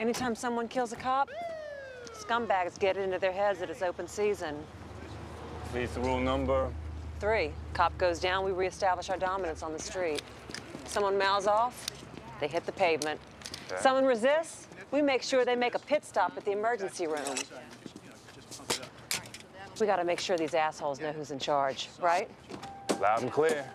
Anytime someone kills a cop, scumbags get it into their heads that it's open season. Please, rule number. Three, cop goes down, we reestablish our dominance on the street. Someone mouths off, they hit the pavement. Okay. Someone resists, we make sure they make a pit stop at the emergency room. We gotta make sure these assholes know who's in charge, right? Loud and clear.